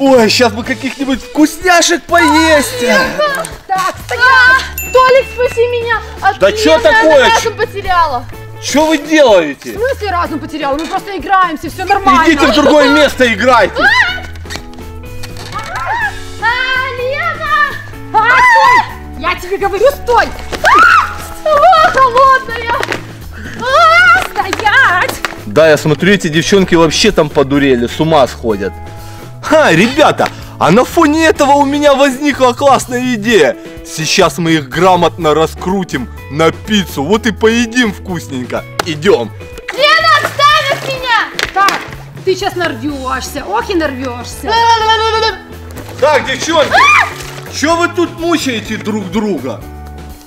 Ой, сейчас бы каких-нибудь вкусняшек поесть. Так, стоять! Толик, спаси меня! От Да чё меня я такое? разум потеряла. Что вы делаете? В смысле разум потерял? Мы просто играемся, все нормально. Идите в другое место играйте. А, Лена! А, стой! Я тебе говорю, стой! Сама холодная! А, стоять! Да, я смотрю, эти девчонки вообще там подурели, с ума сходят. Ха, ребята, а на фоне этого у меня возникла классная идея. Сейчас мы их грамотно раскрутим на пиццу, вот и поедим вкусненько. Идем. Лена, отстань от меня! Так, ты сейчас нарвешься, ох и нарвешься. Так, девчонки, что вы тут мучаете друг друга?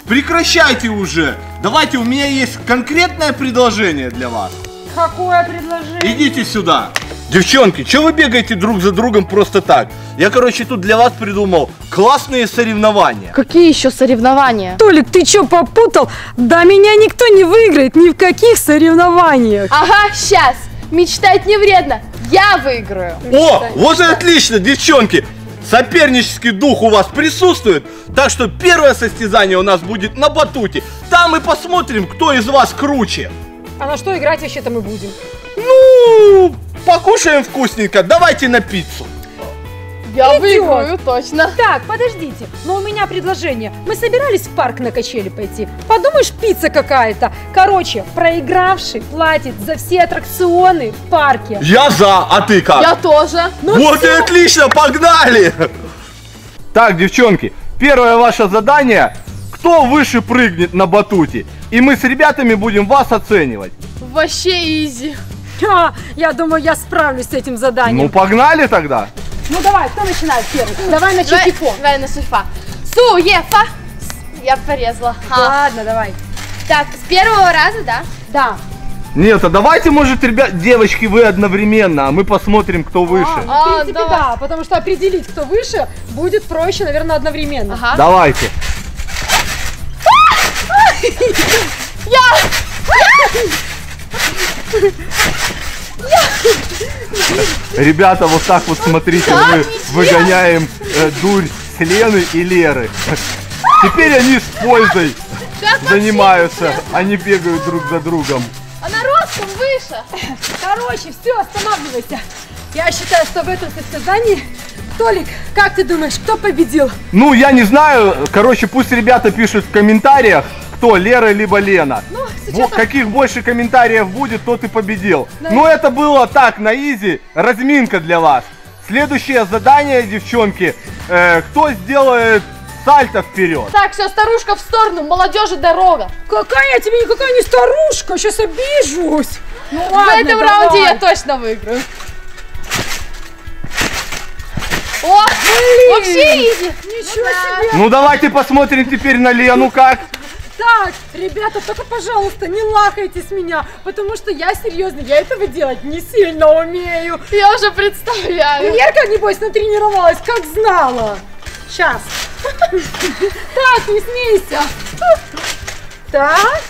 Прекращайте уже. Давайте, у меня есть конкретное предложение для вас. Какое предложение? Идите сюда. Девчонки, что вы бегаете друг за другом просто так? Я, короче, тут для вас придумал классные соревнования. Какие еще соревнования? Толик, ты что попутал? Да меня никто не выиграет ни в каких соревнованиях. Ага, сейчас. Мечтать не вредно. Я выиграю. О, вот и отлично, девчонки. Сопернический дух у вас присутствует, так что первое состязание у нас будет на батуте. Там мы посмотрим, кто из вас круче. А на что играть вообще-то мы будем? Ну, покушаем вкусненько, давайте на пиццу. Я Идёт. выиграю, точно. Так, подождите, но у меня предложение. Мы собирались в парк на качели пойти. Подумаешь, пицца какая-то. Короче, проигравший платит за все аттракционы в парке. Я за, а ты как? Я тоже. Ну вот всё. и отлично, погнали! Так, девчонки, первое ваше задание, кто выше прыгнет на батуте. И мы с ребятами будем вас оценивать. Вообще изи. Ха, я думаю, я справлюсь с этим Ну, заданием. погнали тогда. Ну, давай, кто начинает первый? Давай на Давай, чипифон. давай на суфа. Суефа. Я порезала. А. Ладно, давай. Так, с первого раза, да? Да. Нет, а давайте, может, ребят, девочки, вы одновременно, а мы посмотрим, кто выше. А, А, в принципе, давай. да, потому что определить, кто выше, будет проще, наверное, одновременно. Ага. Давайте. Ребята, вот так вот смотрите, мы выгоняем э, дурь с Лены и Леры. Теперь они с пользой занимаются, они бегают друг за другом. Она ростом выше. Короче, все, останавливайся. Я считаю, что в этом состязании... Толик, как ты думаешь, кто победил? Ну, я не знаю, короче, пусть ребята пишут в комментариях, кто, Лера либо Лена. Ну, с Во, учетом- каких больше комментариев будет, тот и победил. Да. Ну, это было так, на изи, разминка для вас. Следующее задание, девчонки, э, кто сделает сальто вперед? Так, все, старушка в сторону, молодежи дорога. Какая я тебе никакая не старушка, сейчас обижусь. Ну В ладно, этом давай. раунде я точно выиграю. О, вообще изи. Ничего Да. себе. Ну, давайте посмотрим теперь на Лену как. Так, ребята, только, пожалуйста, не лахайте с меня, потому что я серьезно, я этого делать не сильно умею. Я уже представляю. Лерка, небось, натренировалась, как знала. Сейчас. Так, не смейся. Так.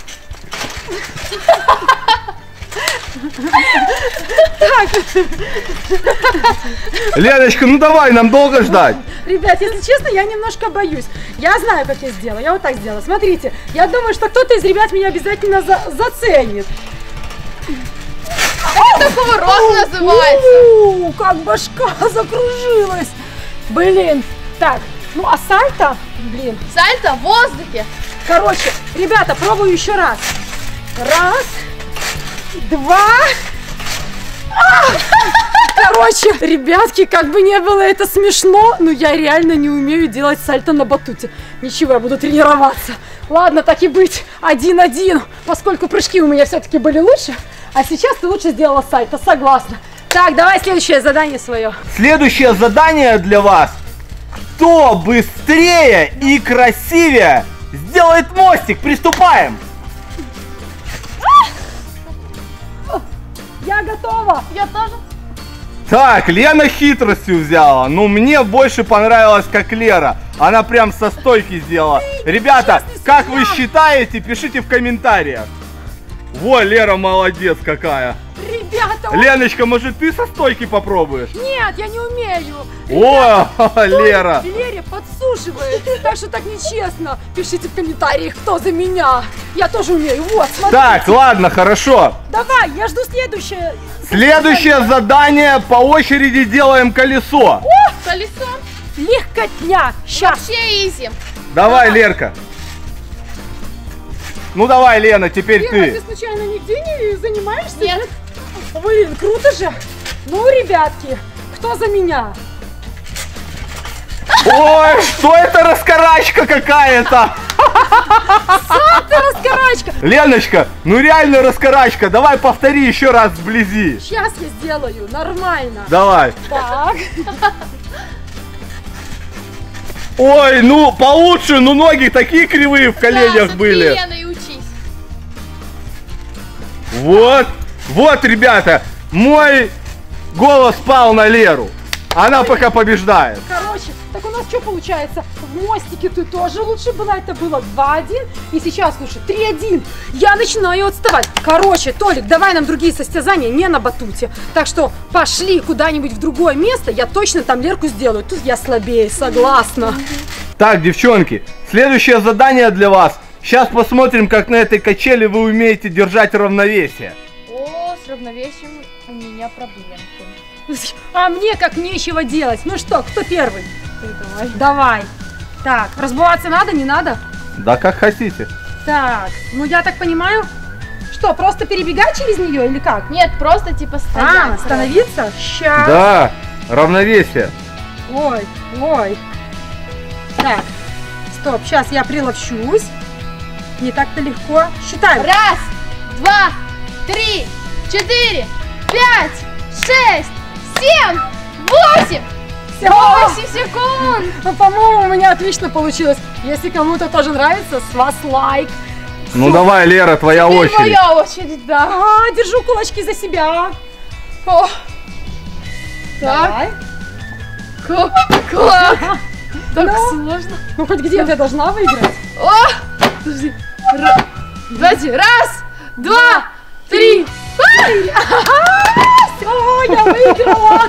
Леночка, ну давай, нам долго ждать. Ребят, если честно, я немножко боюсь. Я знаю, как я сделала. Я вот так сделала. Смотрите, я думаю, что кто-то из ребят меня обязательно за- заценит. Это поворот называется. У, как башка закружилась. Блин. Так, ну а сальто, блин. Сальто в воздухе. Короче, ребята, пробую еще раз. Раз, два. Короче, ребятки, как бы не было это смешно, но я реально не умею делать сальто на батуте. Ничего, я буду тренироваться. Ладно, так и быть, один-один, поскольку прыжки у меня все-таки были лучше, а сейчас ты лучше сделала сальто, согласна. Так, давай следующее задание свое. Следующее задание для вас. Кто быстрее и красивее сделает мостик? Приступаем. Я готова. Я тоже. Так, Лена хитростью взяла. Ну, мне больше понравилось, как Лера. Она прям со стойки сделала. Ребята, как вы считаете, пишите в комментариях. Во, Лера молодец какая. Ребята, Леночка, может ты со стойки попробуешь? нет, я не умею. О, Лера! Лере подсушивает, так что так нечестно. Пишите в комментариях, кто за меня. Я тоже умею. Вот, смотри. Так, ладно, хорошо. Давай, я жду следующее. Следующее задание по очереди делаем колесо. Колесо. Легкотня. Сейчас. Вообще изи. Давай, Лерка. Ну давай, Лена, теперь Лера, ты ты. случайно нигде не занимаешься? Нет. Блин, круто же. Ну, ребятки, кто за меня? Ой, что это раскарачка какая-то? Ты раскарачка. Леночка, ну реально раскарачка. Давай повтори еще раз вблизи. Сейчас я сделаю, нормально. Давай. Так, Ой, ну получше, ну ноги такие кривые в коленях Да, были. и учись. Вот, вот, ребята, мой голос пал на Леру. Она пока побеждает. короче, так у нас что получается? В мостике ты тоже лучше была, это было 2-1, и сейчас, слушай, 3-1. Я начинаю отставать. Короче, Толик, давай нам другие состязания, не на батуте. Так что пошли куда-нибудь в другое место, я точно там Лерку сделаю. Тут я слабее, согласна. Так, девчонки, следующее задание для вас. Сейчас посмотрим, как на этой качели вы умеете держать равновесие. Равновесием у меня проблемки. А мне как нечего делать. Ну что, кто первый? Ты давай. Давай. Так, разбиваться надо, не надо? Да как хотите. Так, ну я так понимаю, что, просто перебегать через нее или как? Нет, просто типа стоять. А, становиться? Ща. Да, равновесие. Ой, ой. Так, стоп, сейчас я приловчусь. Не так-то легко. Считаем. Раз, два, три, четыре, пять, шесть, семь, восемь. Всё. Восемь секунд. Ну, по-моему, у меня отлично получилось. Если кому-то тоже нравится, с вас лайк. Ну Всё. давай, Лера, твоя Теперь очередь. моя очередь, да. А, держу кулачки за себя. О, Так. как, как? Так Ну. сложно. Ну, хоть где-то я должна выиграть. О, подожди. Ра- Давайте, раз, два, три. Все, я выиграла.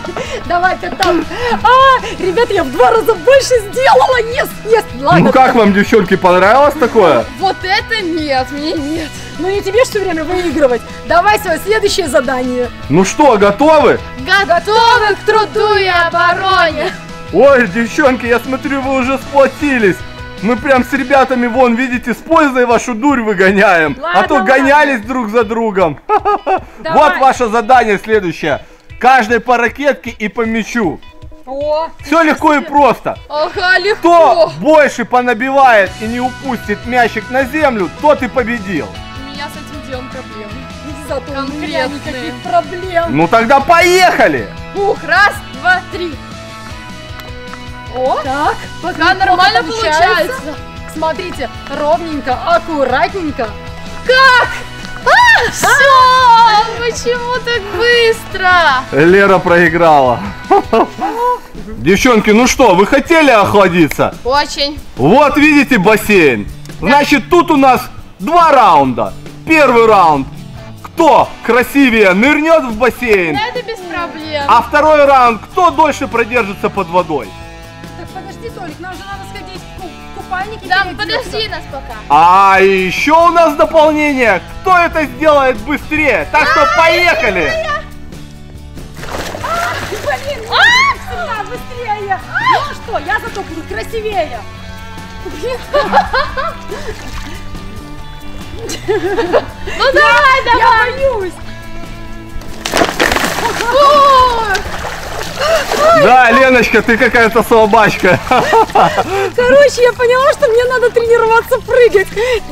Давай, там. А, ребята, я в два раза больше сделала. Yes, yes. Ладно. Ну как вам, девчонки, понравилось такое? Вот это нет, мне нет. Ну не тебе все время выигрывать. Давай свое следующее задание. Ну что, готовы? Готовы к труду и обороне. Ой, девчонки, я смотрю, вы уже сплотились. Мы прям с ребятами, вон, видите, с пользой вашу дурь выгоняем. а Ладно, то ладно. гонялись друг за другом. Вот Давай. ваше задание следующее. Каждой по ракетке и по мячу. О, Все легко и просто. Ага, легко. Кто больше понабивает и не упустит мячик на землю, тот и победил. У меня с этим делом проблемы. зато у меня никаких проблем. Ну тогда поехали! Ух, раз, два, три. О, Так, пока нормально получается. Смотрите, ровненько, аккуратненько. Все, А, почему так быстро? Лера проиграла. Девчонки, ну что, вы хотели охладиться? Очень. Вот видите бассейн. Значит, тут у нас два раунда. Первый раунд. Кто красивее нырнет в бассейн? Это без проблем. А второй раунд. Кто дольше продержится под водой? Так подожди, Толик, нам же надо сходить в ку- купальники. Да, подожди нас пока. А еще у нас дополнение. Кто это сделает быстрее? Так что поехали. Блин, а! быстрее. Ну что, я зато буду красивее. Ну давай, Я давай. боюсь. Да, Леночка, ты какая-то слабачка. Короче, я поняла, что мне надо тренироваться прыгать.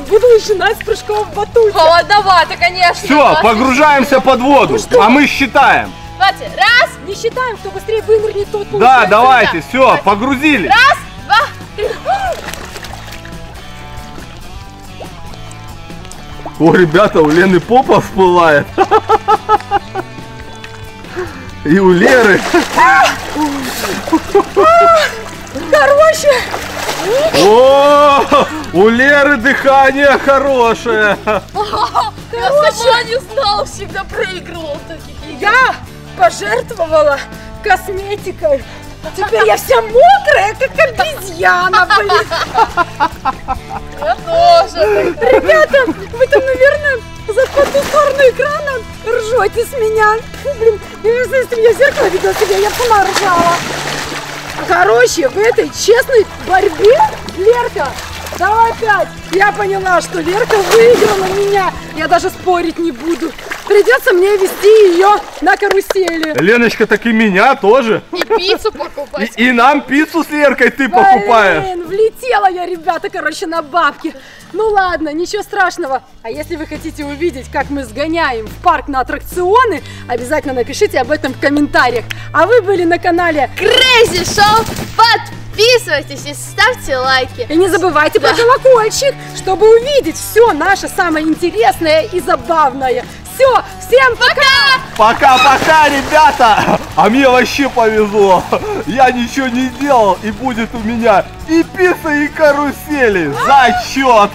Буду начинать с прыжков в батуте. Холодновато, конечно. Все, погружаемся под воду. А мы считаем. Давайте, раз, Не считаем, кто быстрее вынырнет, тот Да, получает. давайте, все, погрузили. раз, два, три. О, ребята, у Лены попа всплывает. И у Леры. Короче, О, у Леры дыхание хорошее. Я сама не знала, всегда проигрывала в таких Я пожертвовала косметикой. Теперь я вся мокрая, как обезьяна, блин. Я тоже. Ребята, вы там, наверное, за по ту сторону экрана ржете с меня. Блин, я в зеркало видела себя, я сама ржала. Короче, в этой честной борьбе Лерка, давай опять. Я поняла, что Лерка выиграла меня. Я даже спорить не буду. Придется мне вести ее на карусели. Леночка, так и меня тоже. И пиццу И, покупать. и нам пиццу с Леркой ты покупаешь. Блин, влетела я, ребята, короче, на бабки. Ну ладно, ничего страшного. А если вы хотите увидеть, как мы сгоняем в парк на аттракционы, обязательно напишите об этом в комментариях. А вы были на канале Crazy Show. Подписывайтесь и ставьте лайки. И не забывайте про колокольчик, чтобы увидеть все наше самое интересное и забавное. Все, всем пока! Пока-пока, ребята! А мне вообще повезло. Я ничего не делал, и будет у меня и пицца, и карусели. Зачет!